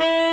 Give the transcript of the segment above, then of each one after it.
Hey!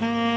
Mm-hmm.